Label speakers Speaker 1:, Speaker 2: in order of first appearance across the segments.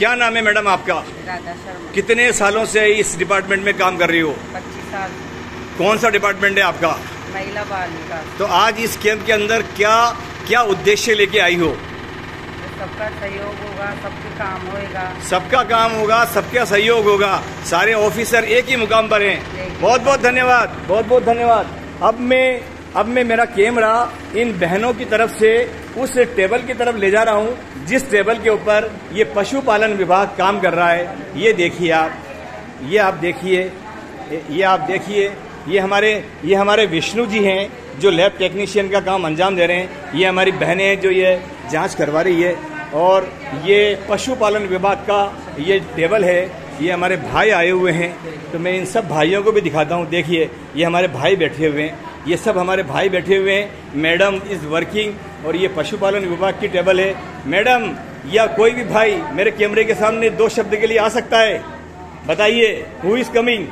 Speaker 1: क्या नाम है मैडम आपका?
Speaker 2: राधा शर्मा।
Speaker 1: कितने सालों से इस डिपार्टमेंट में काम कर रही हो?
Speaker 2: पच्चीस साल।
Speaker 1: कौन सा डिपार्टमेंट है आपका?
Speaker 2: महिला बाल विकास।
Speaker 1: तो आज इस कैंप के अंदर क्या क्या उद्देश्य लेके आई हो?
Speaker 2: सबका सहयोग होगा सबके काम होएगा।
Speaker 1: सबका काम होगा सबका सहयोग होगा। सारे ऑफिसर एक ही मुकाम पर हैं। बहुत बहुत धन्यवाद बहुत बहुत धन्यवाद। अब मैं अब मैं मेरा कैमरा इन बहनों की तरफ़ से उस टेबल की तरफ़ ले जा रहा हूँ, जिस टेबल के ऊपर ये पशुपालन विभाग काम कर रहा है। ये देखिए आप, ये आप देखिए, ये आप देखिए, ये हमारे ये हमारे विष्णु जी हैं, जो लैब टेक्नीशियन का काम अंजाम दे रहे हैं। ये हमारी बहनें हैं जो ये जाँच करवा रही है। और ये पशुपालन विभाग का ये टेबल है, ये हमारे भाई आए हुए हैं। तो मैं इन सब भाइयों को भी दिखाता हूँ। देखिए, ये हमारे भाई बैठे हुए हैं। ये सब हमारे भाई बैठे हुए हैं। मैडम इज़ वर्किंग और ये पशुपालन विभाग की टेबल है। मैडम या कोई भी भाई मेरे कैमरे के सामने दो शब्द के लिए आ सकता है? बताइए who is coming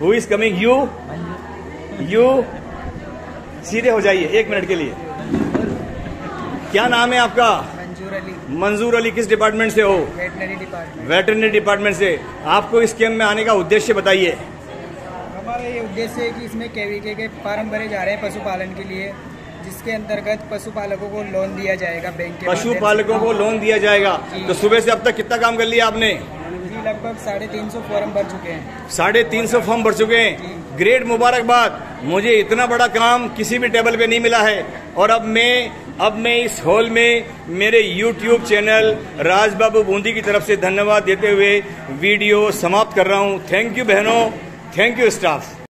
Speaker 1: who is coming you you सीधे हो जाइए एक मिनट के लिए। क्या नाम है आपका?
Speaker 2: मंजूर अली।
Speaker 1: मंजूर अली किस डिपार्टमेंट से हो?
Speaker 2: वेटनरी डिपार्टमेंट
Speaker 1: वेटरनरी डिपार्टमेंट से। आपको इस कैंप में आने का उद्देश्य बताइए।
Speaker 3: ये उद्देश्य है कि इसमें केवीके के फार्म भरे जा रहे हैं पशुपालन के लिए जिसके अंतर्गत पशुपालकों को लोन दिया जाएगा बैंक के
Speaker 1: पशुपालकों को लोन दिया जाएगा। तो सुबह से अब तक कितना काम कर लिया आपने?
Speaker 3: लगभग साढ़े तीन सौ फॉर्म भर चुके हैं।
Speaker 1: साढ़े तीन सौ फॉर्म भर चुके हैं। ग्रेट मुबारकबाद। मुझे इतना बड़ा काम किसी भी टेबल पे नहीं मिला है। और अब मैं अब मैं इस हॉल में मेरे YouTube चैनल राज बाबू बूंदी की तरफ़ से धन्यवाद देते हुए वीडियो समाप्त कर रहा हूँ। थैंक यू बहनों। Thank you staff